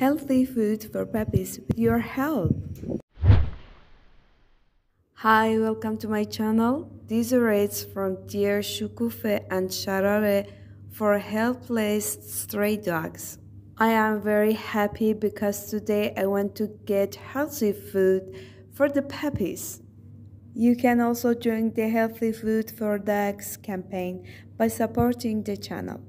healthy food for puppies with your help. Hi, welcome to my channel. These are rates from Dear Shukufe and Sharare for helpless stray dogs. I am very happy because today I want to get healthy food for the puppies. You can also join the Healthy Food for Dogs campaign by supporting the channel.